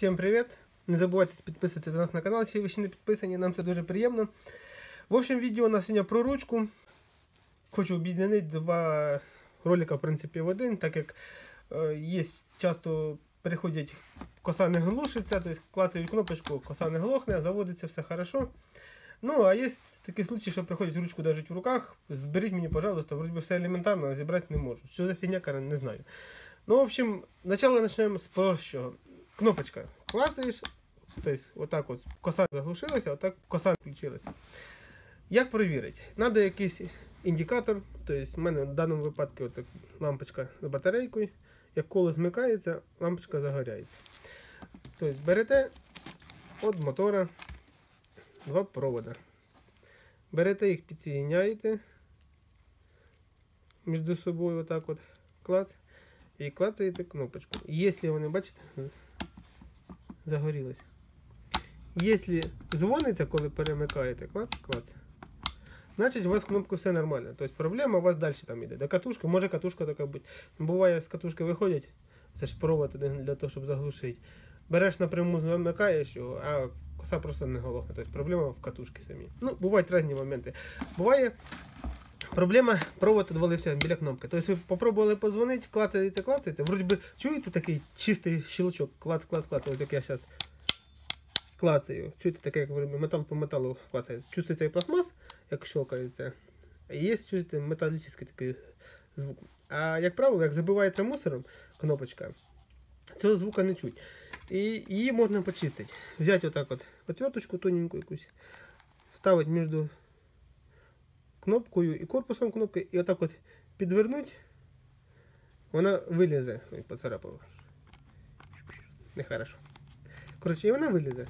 Всім привіт! Не забувайте підписуватися до нас на канал, якщо ви ще не підписані, нам це дуже приємно. В общем, відео у нас сьогодні про ручку. Хочу об'єднати два ролика, в принципі, в один, так як є часто приходять, коса не глушиться, тобто клацають кнопочку, коса не глохне, заводиться все хорошо. Ну, а є такі случаї, що приходять ручку держать в руках, зберіть мені, пожалуйста, вроді все елементарно, а зібрати не можу. Що за фігня, не знаю. Ну, в общем, начало почнемо з простого. Кнопочка. Клацаєш, тобто, отак от коса заглушилася, отак коса включилася. Як перевірити? Надо якийсь індикатор, тобто в мене в даному випадку отак, лампочка з батарейкою. Як коло змикається, лампочка загоряється. Тобто берете від мотора два провода. Берете їх, підсоєдняєте між собою отак от клац. І клацаєте кнопочку. Якщо вони, бачите, загорілось. Якщо дзвониться, коли перемикаєте, клац, клац. Значить у вас кнопка все нормально. Тобто проблема у вас далі там йде. До катушки, може катушка така бути. Буває, з катушки виходять, це ж провод для того, щоб заглушити. Береш напряму, замикаєш його, а коса просто не голосна. Тобто проблема в катушці самій. Ну, бувають різні моменти. Буває. Проблема, провод відвалився біля кнопки. Тобто ви попробували подзвонити, клацаєте, клацаєте. Вроді би чуєте такий чистий щелчок, клац, клац, клац, ось як я зараз клацаю. Чуєте таке, як метал по металу клацає. Чувствуєте пластмас, як щелкається. І є, чуєте, металічний такий звук. А як правило, як забивається мусором кнопочка, цього звука не чуть. І її можна почистити. Взяти отак от отверточку тоненьку якусь, вставити між кнопкою і корпусом кнопки, і отак от підвернуть, вона вилізе. Ой, поцарапала. Нехорошо. Коротше, і вона вилізе.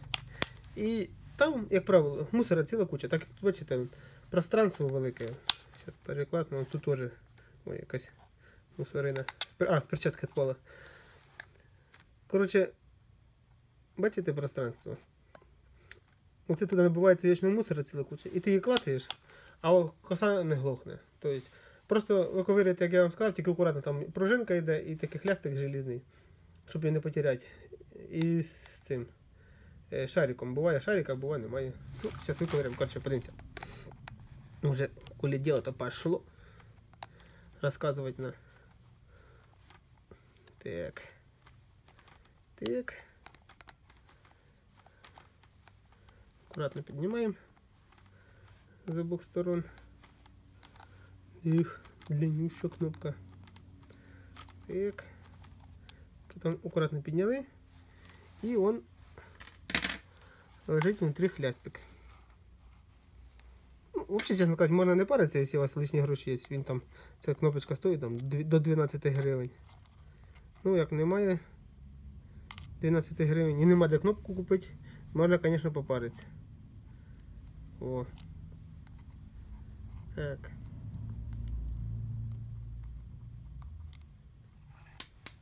І там, як правило, мусора ціла куча. Так як бачите, пространство велике. Зараз переклад, ну тут теж ой, якась мусорина. А, з перчатки відпала. Коротше, бачите пространство? Оце туди набувається вічний мусор ціла куча. І ти її клацаєш, а коса не глохне. Тобто, просто ви ковирите, як я вам сказав, тільки акуратно там пружинка йде і такий хлястик желізний, щоб її не потеряти. І з цим е, шариком. Буває шарик, а буває немає. Ну, зараз виковиримо, коротше, подивимося. Уже коли діло то пошло. Розказувати на. Так. Так. Аккуратно піднімаємо з обох сторон. Їх длиннюща кнопка. Так. Потім аккуратно підняли. І он лежить внутрі хлястик. Ну, Взагалі, чесно кажучи, можна не паритися, якщо у вас лишні гроші є. Він там, ця кнопочка стоїть там, до 12 гривень. Ну, як немає 12 гривень і нема де кнопку купити, можна, звісно, попаритися. О. Так.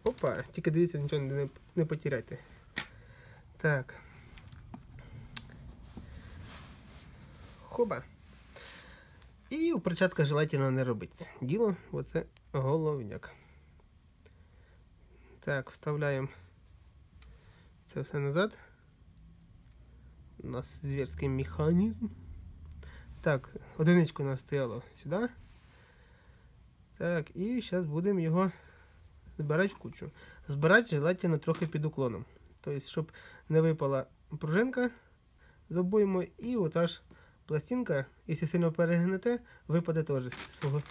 Опа, тільки дивіться, нічого не, не потеряйте. Так. Хоба. І у перчатках желательно не робиться. Діло оце головняк. Так, вставляємо це все назад. У нас зверський механізм. Так, одиничку у нас стояло сюди. Так, і зараз будемо його збирати в кучу. Збирати желательно трохи під уклоном. Тобто, щоб не випала пружинка з обойму і ота ж пластинка, якщо сильно перегнете, випаде теж з свого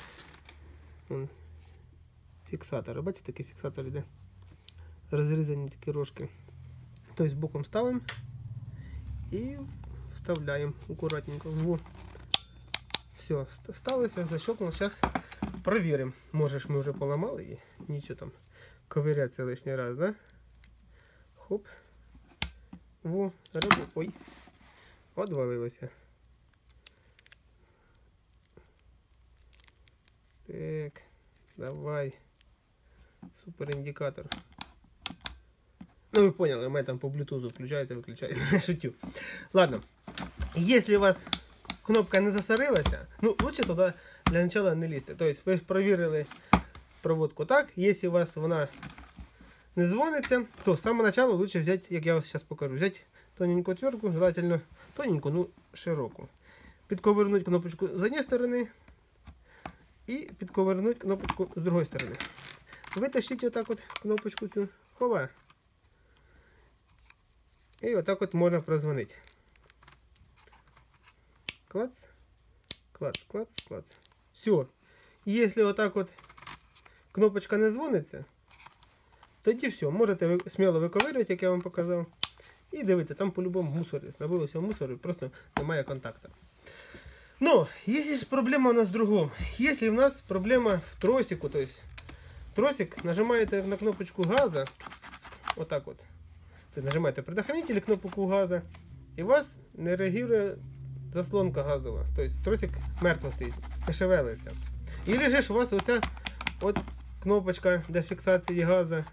фіксатора. Бачите, такий фіксатор йде. Розрізані такі рожки. Тобто боком ставимо і вставляємо акуратненько. Все, сталося, защелкнув. Зараз провіримо. Може ж ми вже поламали і нічого там ковиряться лишній раз, да? Хоп. Во, робимо. Ой. Одвалилося. Так, давай. Супер індикатор. Ну, вы поняли, у меня там по Bluetooth включается, выключается. Шутю. Ладно. Если у вас кнопка не засорилася, ну, лучше туда для начала не лізти. Тобто ви провірили проводку так. Якщо у вас вона не дзвониться, то з самого начала лучше взяти, як я вас зараз покажу, взяти тоненьку отвертку, желательно тоненьку, ну широку. Підковернути кнопочку з однієї сторони і підковернути кнопочку з другої сторони. Витащіть отак от кнопочку цю, хова. І отак от можна прозвонити. Клац, клац, клац, клац. Все. Якщо отак от кнопочка не дзвониться, тоді все, можете сміло виковирювати, як я вам показав. І дивіться, там по-любому мусор є. Набилося мусору, просто немає контакту. Но, если же проблема у нас в другом. Если у нас проблема в тросику, то есть тросик, нажимаете на кнопочку газа, вот так вот. Нажимаете предохранитель, кнопку газа, и у вас не реагирует заслонка газова. То есть тросик мертво стоїть, не шевелиться. Же ж у вас оця от кнопочка для фіксації газа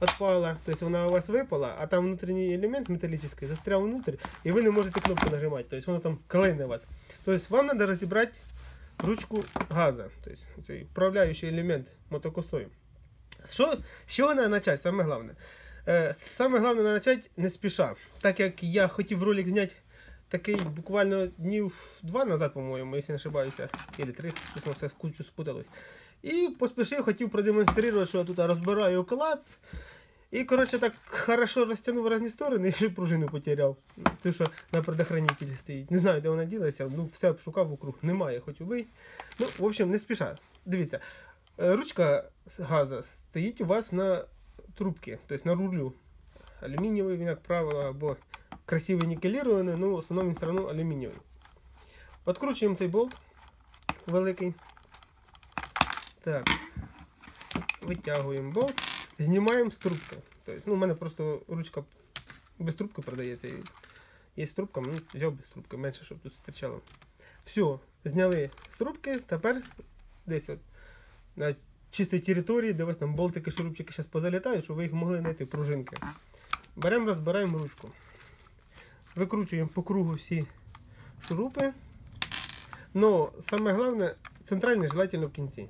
отпала, то есть вона у вас випала, а там внутрішній елемент металлический застрял внутрь, і ви не можете кнопку нажимати, то есть воно там клине вас. То есть вам надо розібрати ручку газа, то есть цей управляючий елемент мотокосою. Що, з чого треба почати? Саме головне. Е, саме головне треба почати не спіша. Так як я хотів ролик зняти такий буквально днів два назад, по-моєму, якщо не ошибаюся, або три, щось все в кучу спуталось. І поспішив, хотів продемонструвати, що я тут розбираю клац. І, коротше, так хорошо розтягнув різні сторони і пружину потеряв. Те, що на предохранителі стоїть. Не знаю, де вона ділася, ну все обшукав вокруг. Немає, хоч убий. Ну, в общем, не спіша. Дивіться, е, ручка газа стоїть у вас на трубці, тобто на рулю. Алюмінієвий, як правило, або красивий нікелірований, ну в основному все одно алюмінієвий. Откручуємо цей болт великий. Так. Витягуємо болт, знімаємо з трубки. Тобто, ну, у мене просто ручка без трубки продається. Є з трубка, ну, взяв без трубки, менше, щоб тут зустрічало. Все, зняли з трубки, тепер десь от на чистій території, де вас там болтики, шурупчики зараз позалітають, щоб ви їх могли знайти пружинки. Беремо, розбираємо ручку. Викручуємо по кругу всі шурупи. Но саме головне, центральне желательно в кінці.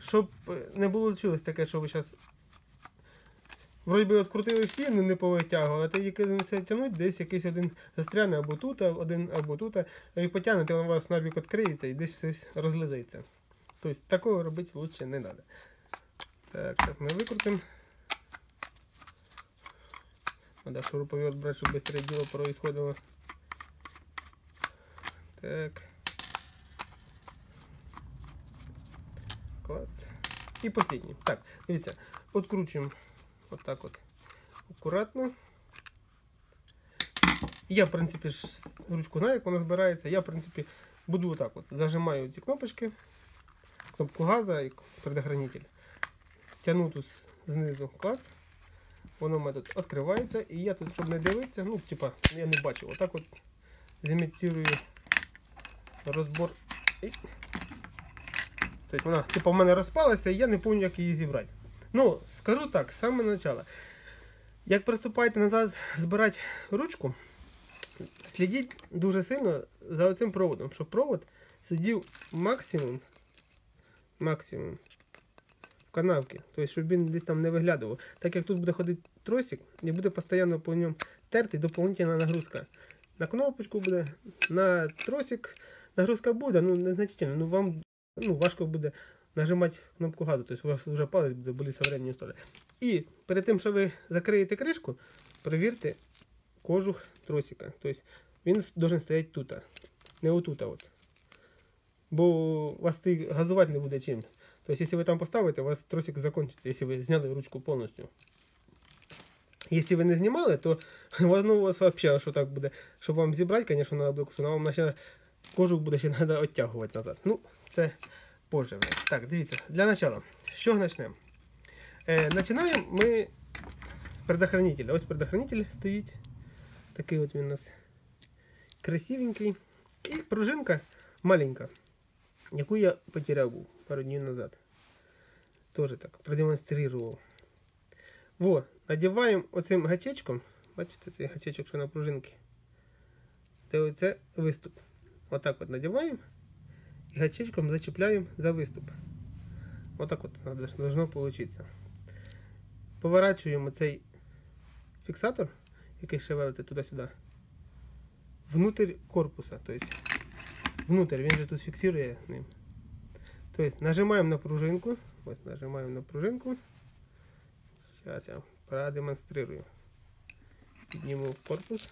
Щоб не було таке, що ви зараз вроді би відкрутили всі, ну не повитягували, а як все тягнуть, десь якийсь один застряне або тут, один або тут, і потягнете, у вас набік відкриється і десь щось розлизається. Тобто такого робити лучше не треба. Так, так ми викрутимо. Надо шуруповерт брати, щоб швидше діло происходило. Так. Клац. І останній. Так, дивіться, откручуємо отак от акуратно. Я, в принципі, ручку знаю, як вона збирається. Я, в принципі, буду отак от. Зажимаю ці кнопочки, кнопку газа і предохранитель. Тяну тут знизу клац. Воно в мене тут відкривається. І я тут, щоб не дивитися, ну, типа, я не бачу. Отак от зімітую розбор. Тобто вона типу, в мене розпалася, і я не пам'ятаю, як її зібрати. Ну, скажу так, з самого початку. Як приступаєте назад збирати ручку, слідіть дуже сильно за цим проводом, щоб провод сидів максимум максимум в канавці. Тобто, щоб він десь там не виглядував. Так як тут буде ходити тросик і буде постійно по ньому терти доповнительна нагрузка. На кнопочку буде, на тросик нагрузка буде, ну незначительно, ну вам ну, важко буде нажимати кнопку газу, тобто у вас вже палець буде боліти в середньої. І перед тим, що ви закриєте кришку, перевірте кожух тросика. Тобто він має стояти тут, не отут. От. Бо вас газувати не буде чим. Тобто, якщо ви там поставите, у вас тросик закінчиться, якщо ви зняли ручку повністю. Якщо ви не знімали, то воно у вас взагалі що так буде. Щоб вам зібрати, звісно, на облику, але вам ще кожух буде ще треба відтягувати назад. Ну, це позже. Так, дивіться, для начала. З чого почнемо? Е, Починаємо ми предохранитель. Ось предохранитель стоїть. Такий от він у нас красивенький. І пружинка маленька, яку я потеряв пару днів назад. Тоже так продемонстрував. Во, надіваємо оцим гачечком. Бачите, цей гачечок, що на пружинці. Це оце виступ. Отак от надіваємо і гачечком зачіпляємо за виступ. Отак от должно получиться. поворачуємо цей фіксатор, який шевелиться туди-сюди, внутрь корпуса. Тобто, внутрь, він же тут фіксує ним. Тобто, нажимаємо на пружинку. Ось нажимаємо на пружинку. Зараз я продемонстрирую. Підніму корпус.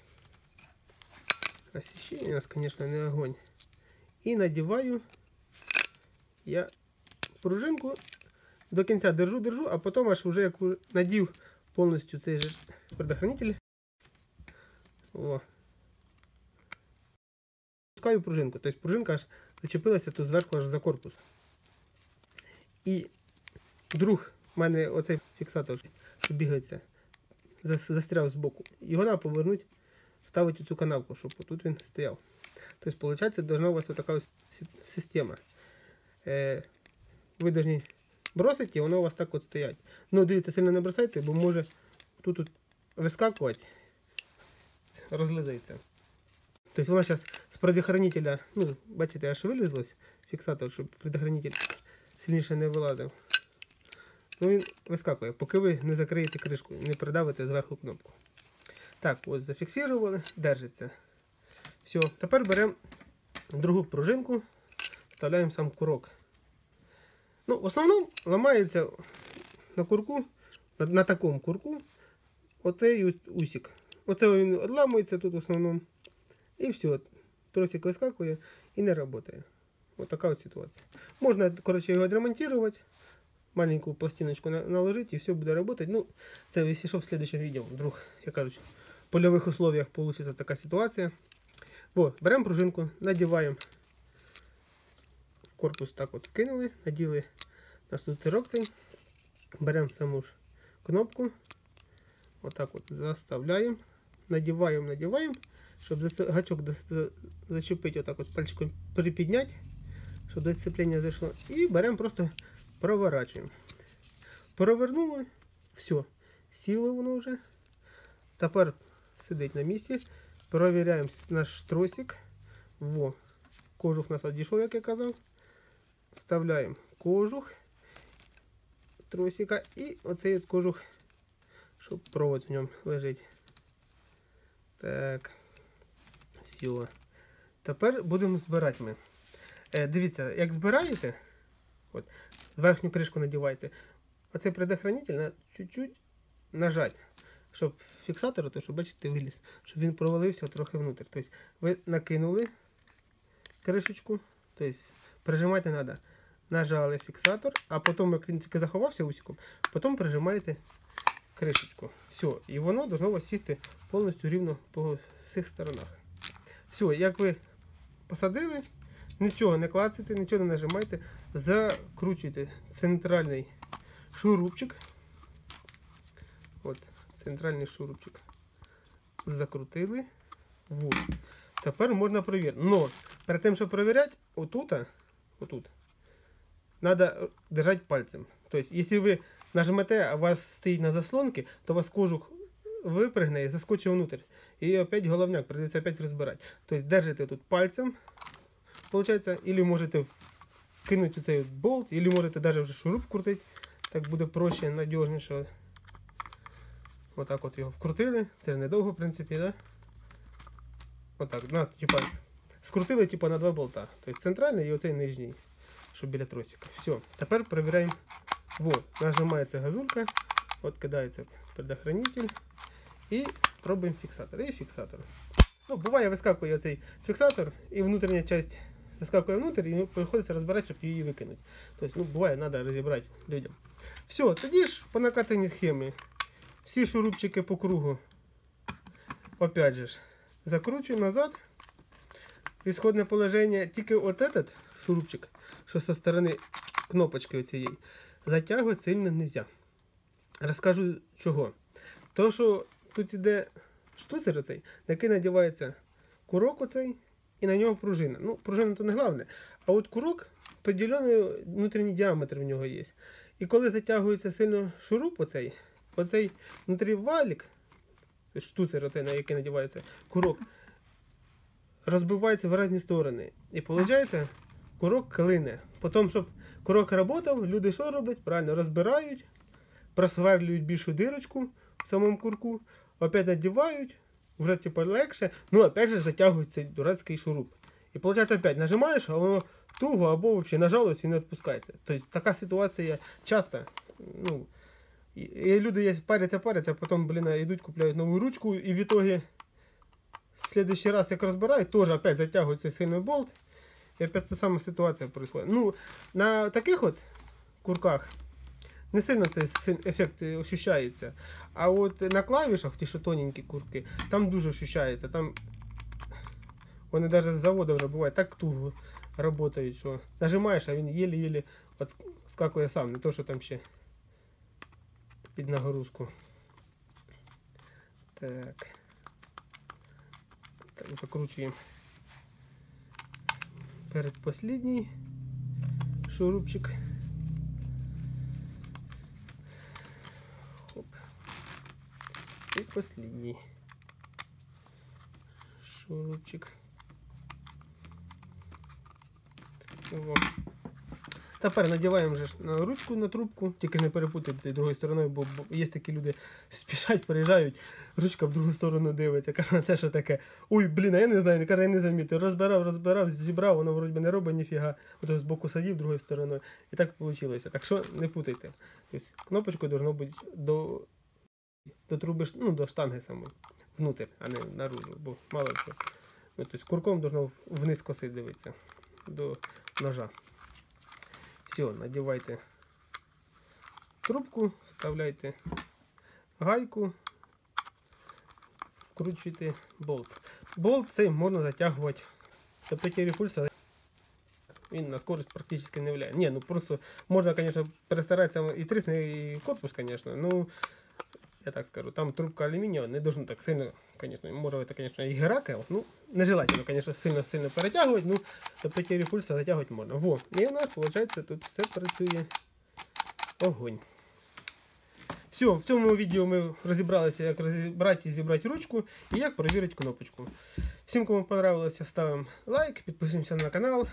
Освещение у нас, конечно, не огонь. І надіваю я пружинку до кінця держу, держу, а потім аж вже як надів повністю цей же предохранитель. О. Пускаю пружинку. Тобто пружинка аж зачепилася тут зверху аж за корпус. І друг в мене оцей фіксатор, бігається, зас- застряв з боку. Його треба повернути, вставити цю канавку, щоб тут він стояв. Тобто, виходить, должна у вас така ось система. Е, ви повинні бросити, і воно у вас так от стоять. Ну, дивіться, сильно не бросайте, бо може тут, тут вискакувати, розлизається. Тобто вона зараз з предохранителя, ну, бачите, аж вилізлось фіксатор, щоб предохранитель сильніше не вилазив. Ну, він вискакує, поки ви не закриєте кришку, не придавите зверху кнопку. Так, ось зафіксували, держиться. Все, тепер беремо другу пружинку, вставляємо сам курок. Ну, в основному ламається на курку, на, на такому курку, оцей усік. Оце він відламується тут в основному. І все. Тросик вискакує і не працює. Ось така от ситуація. Можна, коротше, його відремонтувати, маленьку пластиночку на- наложити і все буде працювати. Ну, це якщо що в следующем відео, вдруг, як кажуть, в польових условиях вийде така ситуація. Во, беремо пружинку, надіваємо в корпус так от кинули, наділи на сутирок цей. Беремо саму ж кнопку, отак от заставляємо, надіваємо, надіваємо, щоб гачок зачепити, отак от пальчиком припідняти, щоб до сцеплення зайшло. І беремо просто проворачуємо. Провернули, все, сіло воно вже. Тепер сидить на місці. Провіряємо наш тросик. Во. Кожух у нас одійшов, як я казав. Вставляємо кожух тросика і оцей от кожух, щоб провод в ньому лежить. Так. Все. Тепер будемо збирати ми. Е, дивіться, як збираєте, от, верхню кришку надівайте. Оцей предохранитель на чуть-чуть нажать щоб фіксатор, то, що бачите, виліз, щоб він провалився трохи внутрь. Тобто ви накинули кришечку, тобто прижимати треба. Нажали фіксатор, а потім, як він тільки заховався усіком, потім прижимаєте кришечку. Все, і воно должно сісти повністю рівно по всіх сторонах. Все, як ви посадили, нічого не клацайте, нічого не нажимайте, закручуйте центральний шурупчик. От, центральний шурупчик. Закрутили. Вот. Тепер можна перевірити. Но перед тим, щоб перевіряти, отут, отут, треба держати пальцем. Тобто, якщо ви нажмете, а у вас стоїть на заслонці, то у вас кожух випригне і заскочить внутрь. І опять головняк, придеться опять розбирати. Тобто держите тут пальцем, получается, или можете кинути цей болт, или можете даже вже шуруп вкрутити. Так буде проще, надіжніше. Отак от його вкрутили. Це ж недовго, в принципі, да? Отак, на, типа, скрутили типа, на два болта. Тобто центральний і оцей нижній, що біля тросика. Все. Тепер перевіряємо. Вот, нажимається газулька, от кидається предохранитель. І пробуємо фіксатор. І фіксатор. Ну, буває, вискакує оцей фіксатор, і внутрішня частина заскакує внутрь, і приходиться розбирати, щоб її викинути. Тобто, ну, буває, треба розібрати людям. Все, тоді ж по накатаній схемі всі шурупчики по кругу. Опять же, закручую назад. Исходне положення. Тільки от этот шурупчик, що со сторони кнопочки оцієї, затягувати сильно не можна. Розкажу чого. То, що тут іде штуцер оцей, на який надівається курок оцей і на нього пружина. Ну, пружина то не головне. А от курок поділений внутрішній діаметр в нього є. І коли затягується сильно шуруп оцей, оцей внутрі валік, штуцер, оцей, на який надівається курок, розбивається в різні сторони. І виходить, курок клине. Потім, щоб курок працював, люди що роблять? Правильно, розбирають, просверлюють більшу дирочку в самому курку, опять надівають, вже типу легше, ну опять же затягують цей дурацький шуруп. І виходить, опять нажимаєш, а воно туго або взагалі нажалось і не відпускається. Тобто така ситуація часто. Ну, і, і люди паряться, паряться, потім, блін, йдуть, купляють нову ручку, і в ітогі в следующий раз, як розбирають, теж опять затягують цей сильний болт. І опять та сама ситуація відбувається. Ну, на таких от курках не сильно цей ефект е, ощущається. А от на клавішах, ті, що тоненькі курки, там дуже ощущається. Там вони навіть з заводу вже бувають так туго працюють, що нажимаєш, а він єлі-єлі скакує сам, не то, що там ще під нагрузку. Так. Так, закручуємо. Передпослідній шурупчик. І последній шурупчик. Тепер надіваємо вже на ручку на трубку, тільки не перепутати другою стороною, бо, є такі люди спішать, переїжджають, ручка в другу сторону дивиться. Каже, це що таке? Ой, блін, а я не знаю, каже, я не замітив. Розбирав, розбирав, зібрав, воно вроді не робить ніфіга. Ото з боку садів другою стороною. І так вийшло. Так що не путайте. Тобто кнопочкою должно бути до, до труби, ну, до штанги самої. Внутрь, а не наружу, бо мало що. Ну, тобто курком должно вниз коси дивитися до ножа. Все, надівайте трубку, вставляйте гайку, вкручуйте болт. Болт цей можна затягувати до потері пульса. Він на скорость практично не влияє. Ні, ну просто можна, звісно, перестаратися і трісне і корпус, звісно. Ну, я так скажу, там трубка алюмінієва не должна так сильно, звісно, може це, звісно, і герака, ну, нежелательно, звісно, сильно-сильно перетягувати, ну, до потері пульса затягувати можна. Во, і у нас, виходить, тут все працює огонь. Все, в цьому відео ми розібралися, як розібрати і зібрати ручку і як перевірити кнопочку. Всім, кому понравилося, ставимо лайк, підписуємося на канал.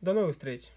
До нових зустріч!